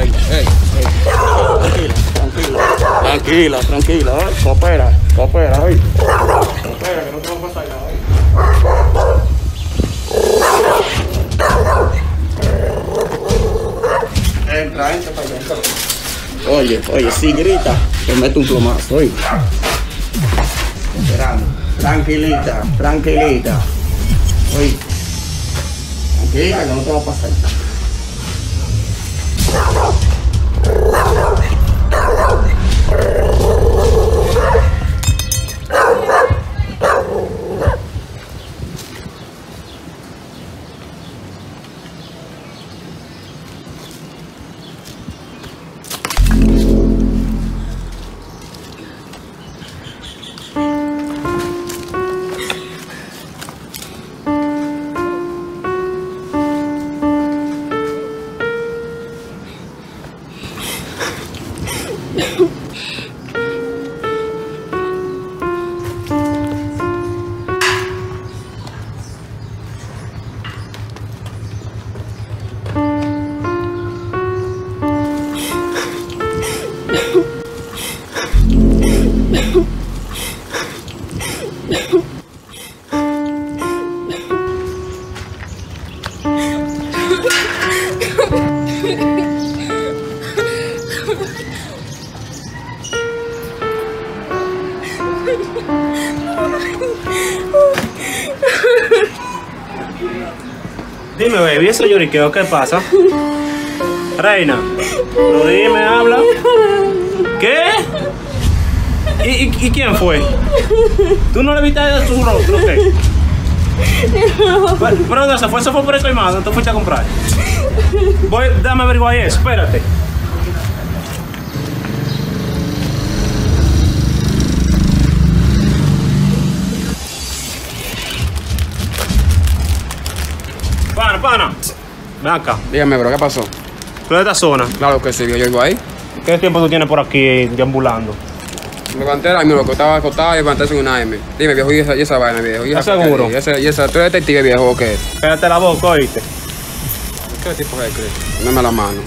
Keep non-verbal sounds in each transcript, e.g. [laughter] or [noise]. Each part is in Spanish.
ey, ey, ey. Tranquila, tranquila. Tranquila, tranquila, ¿eh? Coopera, coopera, ¿eh? Coopera, que no te va a pasar nada, ¿eh? Entra, entra para allá, entra. Oye, oye, si grita, te meto un plomazo, oye. Esperando. Tranquilita, tranquilita. Oye. Tranquila, que no te va a pasar. Dime, baby, ¿eso lloriqueo qué pasa? Reina, pero dime, habla. ¿Qué? ¿Y, quién fue? ¿Tú no le viste a su rostro? ¿Qué? Pero, pero ¿dónde se fue? ¿Se fue por el colmado? ¿Tú fuiste a comprar? Voy, dame averiguar eso, espérate. Ven acá. Dígame, bro, ¿qué pasó? ¿Tú de esta zona? Claro que sí, yo vivo ahí. ¿Qué tiempo tú tienes por aquí deambulando? Me levanté mismo, lo que estaba acostado y levanté en una M. Dime, viejo, ¿y esa, y esa vaina, viejo? ¿Y esa, ¿Estás seguro? ¿Y esa, y esa, ¿Tú eres detective, viejo, o qué? Espérate la boca, oíste. ¿Qué tipo de crees? Dame la mano.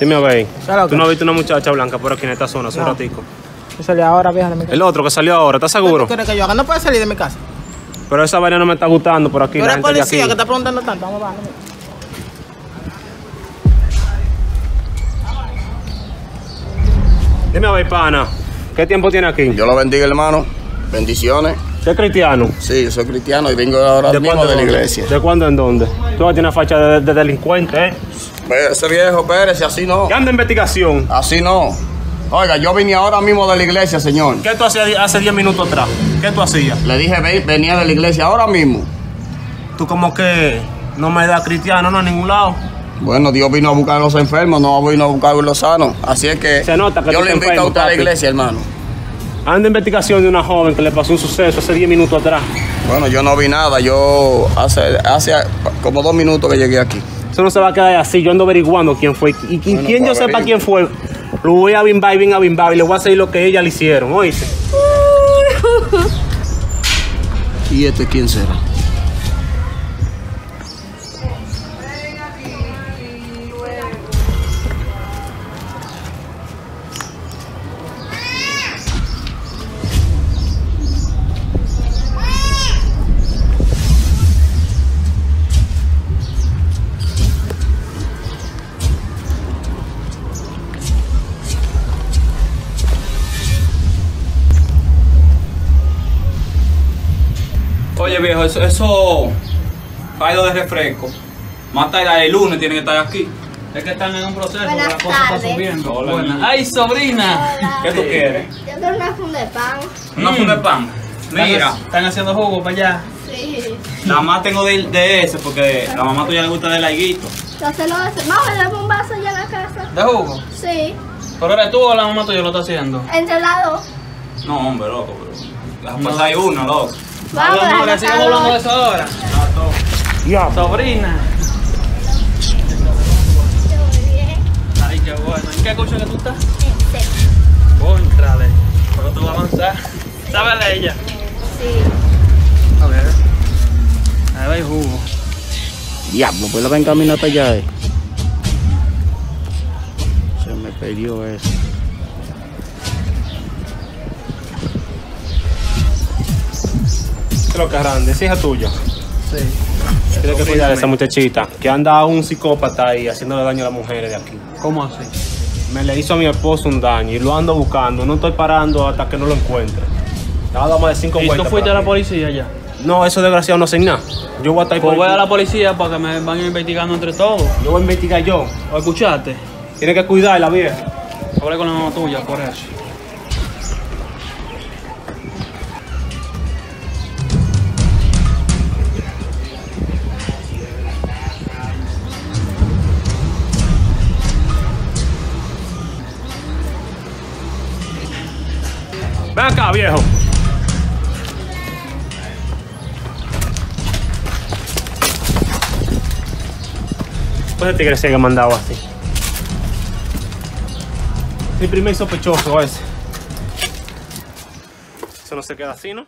Dime, güey. Claro ¿Tú que- no has visto una muchacha blanca por aquí en esta zona hace un No. ratico? Yo salí ahora, vieja, de mi casa. El otro que salió ahora, ¿estás ¿Qué seguro? tú quieres que yo haga? No puedes salir de mi casa. Pero esa vaina no me está gustando por aquí. Tú la eres gente de policía aquí. que está preguntando tanto. Vamos, vamos. Dime, güey, pana. ¿Qué tiempo tiene aquí? Dios lo bendiga, hermano. Bendiciones. ¿Usted es cristiano? Sí, yo soy cristiano y vengo ahora mismo de la iglesia. ¿De cuándo en dónde? Tú vas a tener facha de, de delincuente, ¿eh? Ese viejo Pérez, así no. ¿Qué anda de investigación? Así no. Oiga, yo vine ahora mismo de la iglesia, señor. ¿Qué tú hacías hace 10 minutos atrás? ¿Qué tú hacías? Le dije, ve, venía de la iglesia ahora mismo. Tú como que no me das cristiano, no, a ningún lado. Bueno, Dios vino a buscar a los enfermos, no vino a buscar a los sanos. Así es que Se nota que yo le invito a usted a la iglesia, hermano. Anda de investigación de una joven que le pasó un suceso hace 10 minutos atrás. Bueno, yo no vi nada. Yo hace, hace como dos minutos que llegué aquí. Eso no se va a quedar así. Yo ando averiguando quién fue. Y, y Bueno, quien yo pues, sepa quién fue, lo voy a bimbar y bien a bimbar y le voy a hacer lo que ella le hicieron, ¿oíste? [laughs] ¿Y este quién será? Oye viejo, eso, eso caído de refresco. Mata el lunes, tiene que estar aquí. Es que están en un proceso, Buenas la cosa está subiendo. Hola, Buenas. Ay, sobrina. Hola. ¿Qué tú quieres? Yo quiero una funda de pan. Una funda de pan. Mira, Están haciendo jugo para allá. Sí. nada más tengo de, de ese porque a la mamá tuya le gusta del laiguito. Entonces lo hace. Dame un vaso ya en la casa. ¿De jugo? Sí. ¿Pero eres tú o la mamá tuya lo está haciendo? Entre las dos. No, hombre, loco, pero. Pues hay uno, loco. Vamos, Hablando, déjame sigamos hablando de eso ahora. Sobrina. qué curso que tú estás? En. Contrale. Pero tú vas a avanzar. ¿Sabes de ella? Sí. A ver. Ahí va el jugo. Diablo, pues la ven camino hasta allá. eh. Se me perdió eso. ¿Qué es lo que es grande? Es hija tuya. Sí. Tienes que cuidar a esa muchachita. Que anda un psicópata ahí haciéndole daño a las mujeres de aquí. ¿Cómo así? Me le hizo a mi esposo un daño y lo ando buscando. No estoy parando hasta que no lo encuentre. Dando más de cinco ¿Y tú fuiste a la policía ya? No, eso desgraciado no sé nada. Yo voy a estar Pues voy a la policía para que me vayan investigando entre todos. Yo voy a investigar yo. ¿O escuchaste? Tiene que cuidar la vieja. Hablé con la mamá tuya por eso. Ven acá, viejo. Pues el tigre se haya mandado así. El primer sospechoso ese. Eso no se queda así, ¿no?